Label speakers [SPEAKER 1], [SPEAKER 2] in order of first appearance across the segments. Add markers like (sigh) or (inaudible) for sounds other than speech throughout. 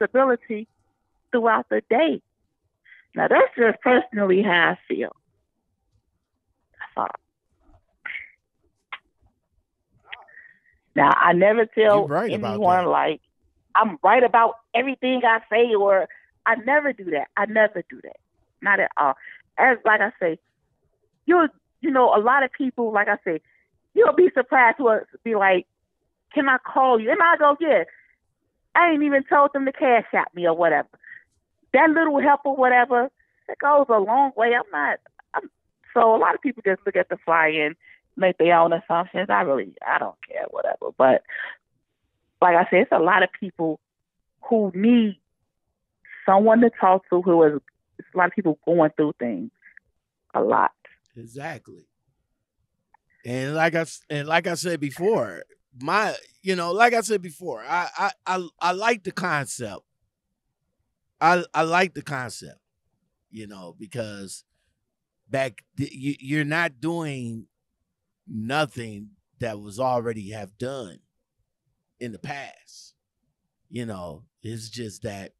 [SPEAKER 1] stability throughout the day. Now that's just personally how I feel. That's all. Now I never tell
[SPEAKER 2] right about
[SPEAKER 1] anyone like I'm right about everything I say or I never do that. I never do that. Not at all. As like I say, you you know, a lot of people, like I say, you'll be surprised to be like, Can I call you? And I go, Yeah. I ain't even told them to cash app me or whatever. That little help or whatever, it goes a long way. I'm not I'm so a lot of people just look at the flyer and make their own assumptions. I really I don't care, whatever. But like I said, it's a lot of people who need someone to talk to who is a lot of people going through things a lot.
[SPEAKER 2] Exactly. And like I and like I said before, my you know, like I said before, I I I, I like the concept. I I like the concept, you know, because back th- you, you're not doing nothing that was already have done in the past. You know, it's just that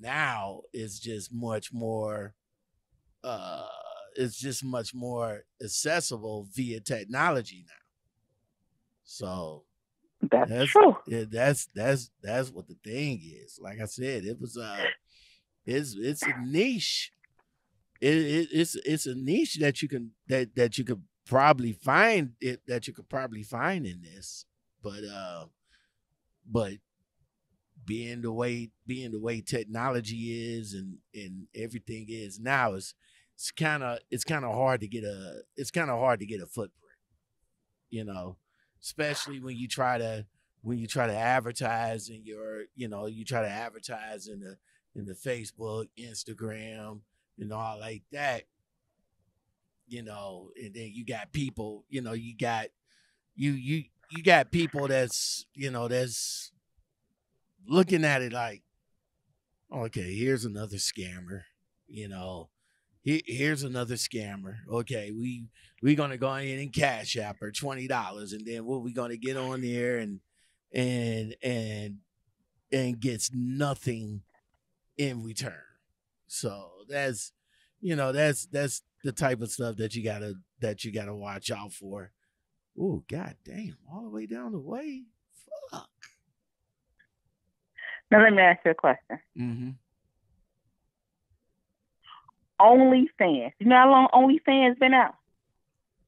[SPEAKER 2] now it's just much more uh it's just much more accessible via technology now. So
[SPEAKER 1] That's,
[SPEAKER 2] that's
[SPEAKER 1] true.
[SPEAKER 2] yeah, that's that's that's what the thing is. Like I said, it was uh it's it's a niche. It, it it's it's a niche that you can that that you could probably find it that you could probably find in this. But uh but being the way being the way technology is and and everything is now is it's kind of it's kind of hard to get a it's kind of hard to get a footprint you know especially when you try to when you try to advertise in your you know you try to advertise in the in the facebook instagram and all like that you know and then you got people you know you got you you you got people that's you know that's looking at it like okay here's another scammer you know Here- here's another scammer. Okay we we gonna go in and cash app her twenty dollars and then what we gonna get on there and and and and gets nothing in return. So that's you know that's that's the type of stuff that you gotta that you gotta watch out for. Oh god damn all the way down the way? Fuck.
[SPEAKER 1] Now let me ask you a question.
[SPEAKER 2] mm-hmm
[SPEAKER 1] OnlyFans. You know how long OnlyFans been out?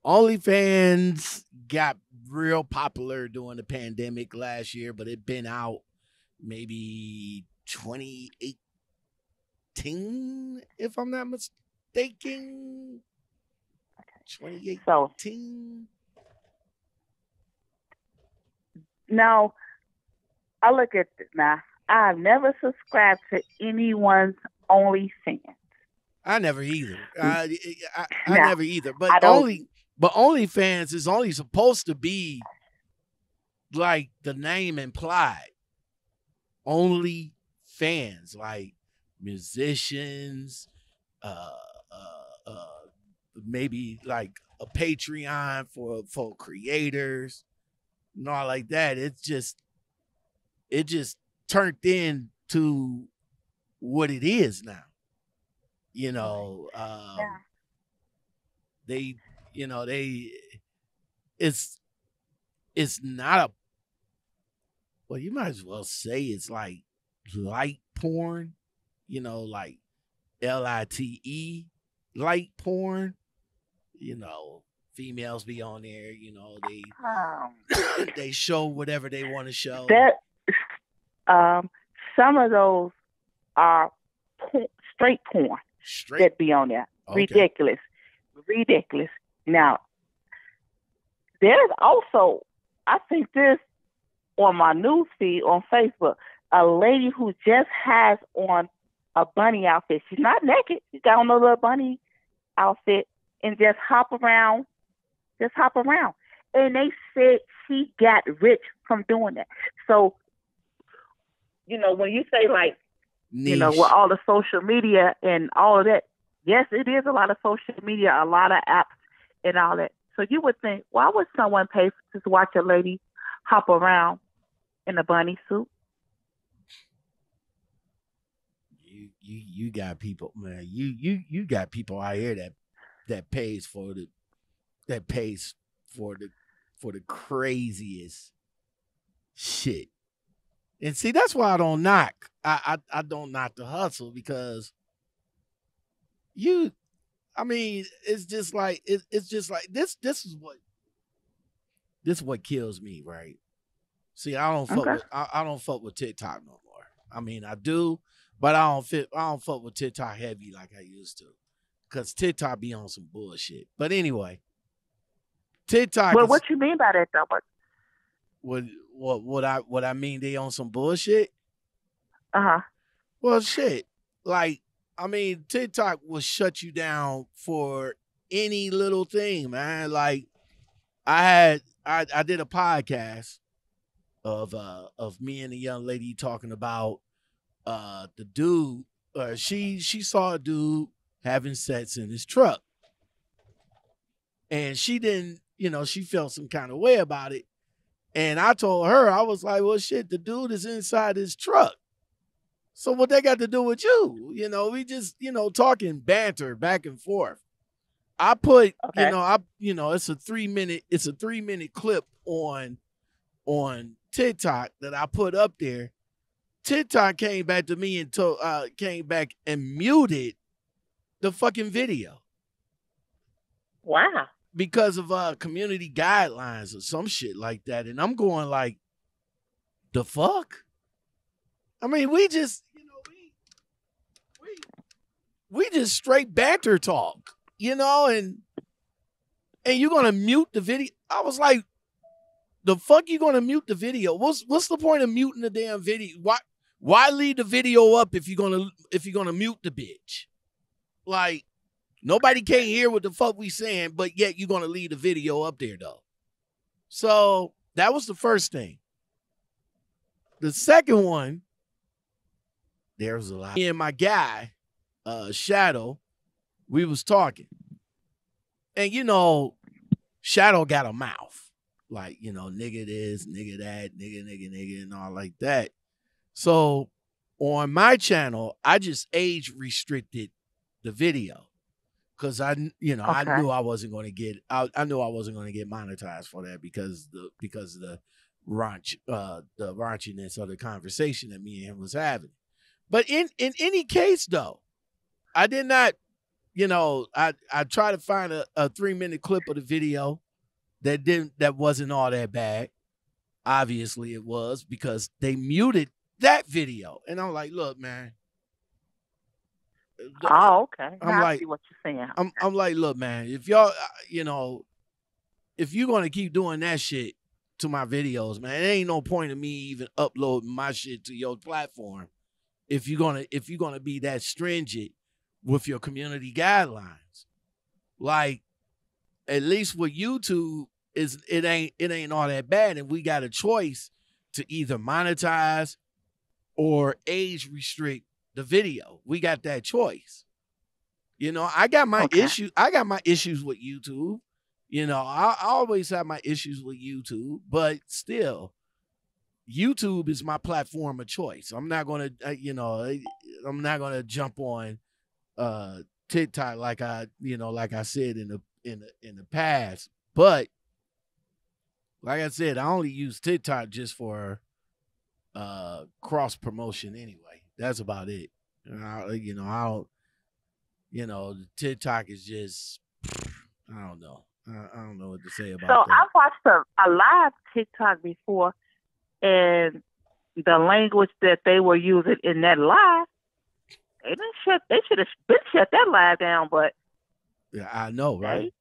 [SPEAKER 2] OnlyFans got real popular during the pandemic last year, but it been out maybe 2018, if I'm not mistaken. 2018.
[SPEAKER 1] So now I look at this now. I've never subscribed to anyone's OnlyFans.
[SPEAKER 2] I never either. I, I, I
[SPEAKER 1] Now,
[SPEAKER 2] never either. But only, but OnlyFans is only supposed to be like the name implied. Only fans, like musicians, uh, uh, uh, maybe like a Patreon for for creators, and all like that. It's just, it just turned into what it is now. You know, um,
[SPEAKER 1] Yeah.
[SPEAKER 2] they, you know, they, it's, it's not a, well, you might as well say it's like light porn, you know, like L I T E, light porn. You know, females be on there. You know, they
[SPEAKER 1] Um, (coughs)
[SPEAKER 2] they show whatever they want to show.
[SPEAKER 1] that um, some of those are straight porn
[SPEAKER 2] Straight.
[SPEAKER 1] that be on there.
[SPEAKER 2] Okay.
[SPEAKER 1] Ridiculous, ridiculous. Now, there's also, I think this on my news feed on Facebook, a lady who just has on a bunny outfit. She's not naked. She's got on a little bunny outfit and just hop around, just hop around. And they said she got rich from doing that. So, you know, when you say like you know, with all the social media and all of that. Yes, it is a lot of social media, a lot of apps and all that. So you would think, why would someone pay to watch a lady hop around in a bunny suit?
[SPEAKER 2] you you got people, man. You you you got people out here that that pays for the that pays for the for the craziest shit. And see, that's why I don't knock. I I, I don't knock the hustle because you I mean, it's just like it, it's just like this this is what this is what kills me, right? See, I don't fuck
[SPEAKER 1] Okay.
[SPEAKER 2] with I, I don't fuck with TikTok no more. I mean, I do, but I don't fit I don't fuck with TikTok heavy like I used to. Cause TikTok be on some bullshit. But anyway, TikTok
[SPEAKER 1] Well,
[SPEAKER 2] is
[SPEAKER 1] what you mean by that though? What?
[SPEAKER 2] What what what I what I mean they on some bullshit.
[SPEAKER 1] Uh huh.
[SPEAKER 2] Well, shit. Like, I mean, TikTok will shut you down for any little thing, man. Like, I had I I did a podcast of uh of me and a young lady talking about uh the dude. Uh, she she saw a dude having sex in his truck, and she didn't. You know, she felt some kind of way about it. And I told her, I was like, well, shit, the dude is inside his truck. So what they got to do with you? You know, we just, you know, talking banter back and forth. I put,
[SPEAKER 1] Okay.
[SPEAKER 2] you know, I, you know, it's a three minute, it's a three minute clip on, on TikTok that I put up there. TikTok came back to me and told, uh, came back and muted the fucking video
[SPEAKER 1] Wow.
[SPEAKER 2] Because of uh community guidelines or some shit like that. And I'm going like, the fuck? I mean, we just, you know, we we we just straight banter talk, you know, and and you're gonna mute the video. I was like, the fuck you gonna mute the video? What's what's the point of muting the damn video? Why why leave the video up if you're gonna if you're gonna mute the bitch? Like nobody can't hear what the fuck we saying, but yet you're gonna leave the video up there though. So that was the first thing. The second one, there was a lot. Me and my guy, uh, Shadow, we was talking. And you know, Shadow got a mouth. Like, you know, nigga this, nigga that, nigga, nigga, nigga, and all like that. So on my channel, I just age restricted the video. Cause I, you know, I knew I wasn't going to get, I, I knew I wasn't going to get monetized for that because the because of the raunch, uh, the raunchiness of the conversation that me and him was having. But in in any case, though, I did not, you know, I I tried to find a, a three minute clip of the video that didn't that wasn't all that bad. Obviously, it was because they muted that video, and I'm like, look, man.
[SPEAKER 1] Oh, okay.
[SPEAKER 2] I'm
[SPEAKER 1] Now
[SPEAKER 2] like-
[SPEAKER 1] see what you're saying.
[SPEAKER 2] I'm I'm like, look, man, if y'all, uh, you know, if you're gonna keep doing that shit to my videos, man, it ain't no point in me even uploading my shit to your platform. If you're gonna if you're gonna be that stringent with your community guidelines, like at least with YouTube, is it ain't it ain't all that bad, and we got a choice to either monetize or age restrict the video. We got that choice. You know, I got my
[SPEAKER 1] Okay.
[SPEAKER 2] issues. I got my issues with YouTube. You know, I, I always have my issues with YouTube, but still, YouTube is my platform of choice. I'm not gonna, uh, you know, I'm not gonna jump on uh TikTok like I, you know, like I said in the in the in the past. But like I said, I only use TikTok just for uh cross promotion anyway. That's about it. I, you know, I don't, you know, TikTok is just, (sniffs) I don't know. I, I don't know what to say about it.
[SPEAKER 1] So
[SPEAKER 2] that.
[SPEAKER 1] I watched a, a live TikTok before, and the language that they were using in that live, they didn't shut. They should have been shut that live down. But
[SPEAKER 2] Yeah, I know, right?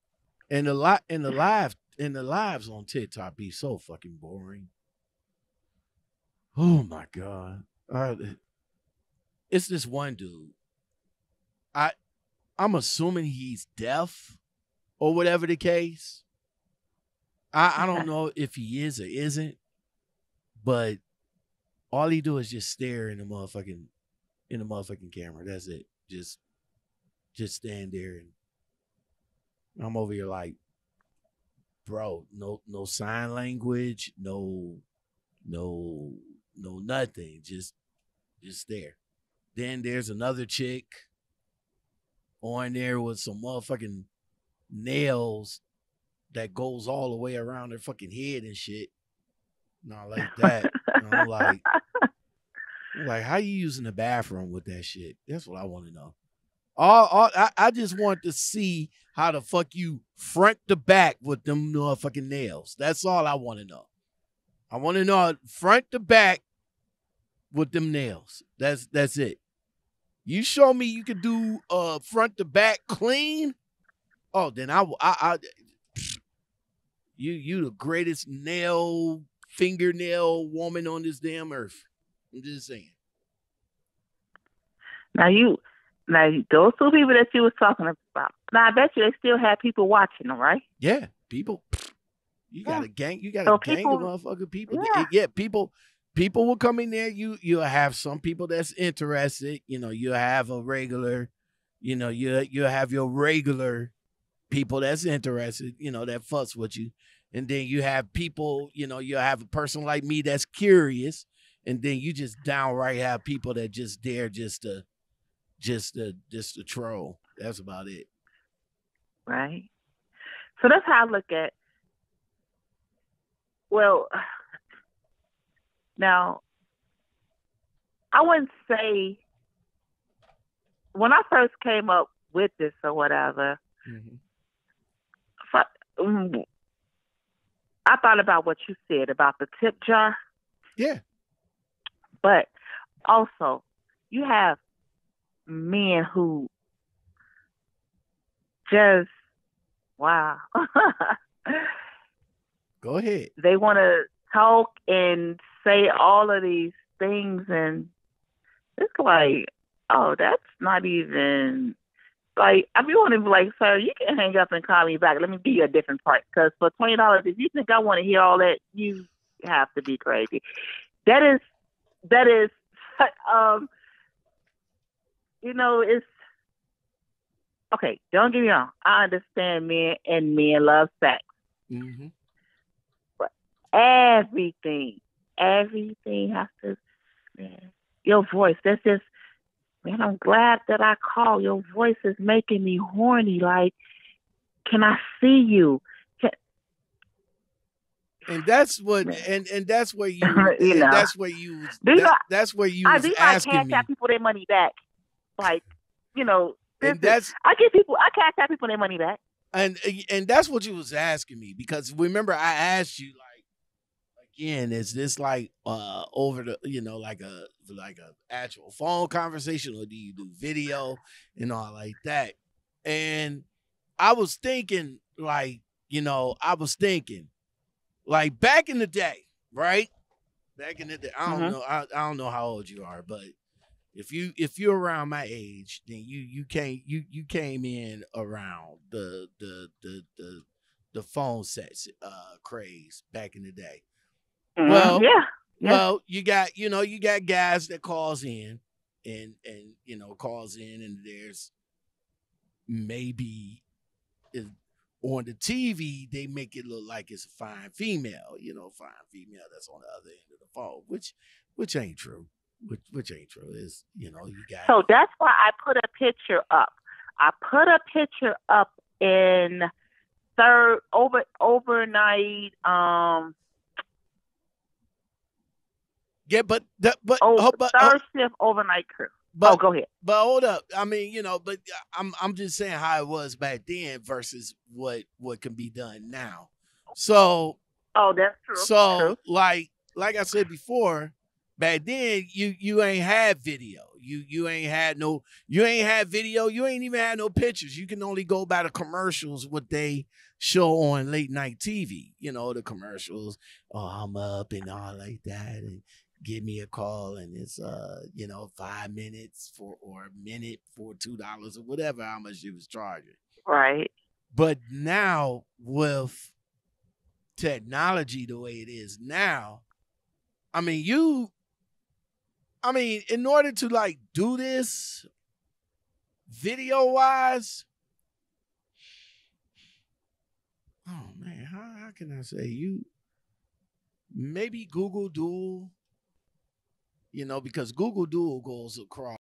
[SPEAKER 1] they,
[SPEAKER 2] And the lot in the live in the lives on TikTok be so fucking boring. Oh my god. It's this one dude. I I'm assuming he's deaf or whatever the case. I, I don't (laughs) know if he is or isn't, but all he do is just stare in the motherfucking in the motherfucking camera. That's it. Just just stand there and I'm over here like, bro, no no sign language, no no no nothing. Just just there. Then there's another chick on there with some motherfucking nails that goes all the way around her fucking head and shit. Not like that. I'm (laughs) like, like, how you using the bathroom with that shit? That's what I want to know. All, all I, I just want to see how the fuck you front to back with them motherfucking nails. That's all I want to know. I want to know front to back with them nails. That's that's it. You show me you can do uh front to back clean. Oh, then I I, I you you the greatest nail fingernail woman on this damn earth. I'm just saying.
[SPEAKER 1] Now you now those two people that you was talking about. Now I bet you they still have people watching them, right?
[SPEAKER 2] Yeah, people. You got a gang. You got
[SPEAKER 1] So
[SPEAKER 2] a gang
[SPEAKER 1] people-
[SPEAKER 2] of motherfucking people.
[SPEAKER 1] Yeah.
[SPEAKER 2] Yeah. people. People will come in there. You you'll have some people that's interested. You know, you'll have a regular. You know, you you'll have your regular people that's interested. You know, that fuss with you, and then you have people. You know, you'll have a person like me that's curious, and then you just downright have people that just dare just to, just to just to troll. That's about it.
[SPEAKER 1] Right. So that's how I look at. Well, now I wouldn't say when I first came up with this or whatever. fu- mm, I thought about what you said about the tip jar,
[SPEAKER 2] Yeah.
[SPEAKER 1] but also you have men who just wow. (laughs)
[SPEAKER 2] Go ahead.
[SPEAKER 1] they want to talk and say all of these things and it's like oh that's not even like I be want to be like sir you can hang up and call me back. Let me be a different part because for twenty dollars if you think I want to hear all that you have to be crazy. That is that is (laughs) um you know it's okay don't get me wrong. I understand men and men love sex.
[SPEAKER 2] Mm-hmm.
[SPEAKER 1] Everything, everything has to. Man, your voice. That's just. Man, I'm glad that I called. Your voice is making me horny. Like, can I see you?
[SPEAKER 2] and that's what
[SPEAKER 1] Man.
[SPEAKER 2] and and that's where (laughs) you,
[SPEAKER 1] You know.
[SPEAKER 2] that's where you was-
[SPEAKER 1] Do you
[SPEAKER 2] that-
[SPEAKER 1] know-
[SPEAKER 2] that's where you
[SPEAKER 1] I do like cash app people their money back. Like, you know,
[SPEAKER 2] and
[SPEAKER 1] is-
[SPEAKER 2] that's
[SPEAKER 1] I give people. I cash app people their money back.
[SPEAKER 2] and and that's what you was asking me because remember I asked you like again is this like uh over the you know like a like a actual phone conversation or do you do video and all like that and I was thinking like you know I was thinking like back in the day right back in the day I don't
[SPEAKER 1] Mhm.
[SPEAKER 2] know I, I don't know how old you are but if you if you're around my age, then you you came you you came in around the the the the the phone sets uh craze back in the day.
[SPEAKER 1] Mhm.
[SPEAKER 2] Well,
[SPEAKER 1] yeah, Yeah.
[SPEAKER 2] Well, you got you know you got guys that calls in and and you know calls in and there's maybe on the TV they make it look like it's a fine female, you know, fine female that's on the other end of the phone, which which ain't true. Which which ain't true. Is you know you got
[SPEAKER 1] So that's why I put a picture up. I put a picture up in third over overnight um
[SPEAKER 2] yeah, but the, but
[SPEAKER 1] oh,
[SPEAKER 2] oh, but
[SPEAKER 1] third shift overnight crew.
[SPEAKER 2] but
[SPEAKER 1] oh, go ahead.
[SPEAKER 2] But hold up. I mean, you know, but I'm I'm just saying how it was back then versus what what can be done now. So
[SPEAKER 1] Oh, that's true.
[SPEAKER 2] so
[SPEAKER 1] true.
[SPEAKER 2] like like I said before, back then you you ain't had video. You you ain't had no you ain't had video. You ain't even had no pictures. You can only go by the commercials what they show on late night TV. You know the commercials. Oh, I'm up and all like that, and give me a call, and it's uh you know five minutes for or a minute for two dollars or whatever how much you was charging.
[SPEAKER 1] Right.
[SPEAKER 2] But now with technology the way it is now, I mean, you, I mean, in order to like do this video wise, oh man, how, how can I say you? Maybe Google Duo, you know, because Google Duo goes across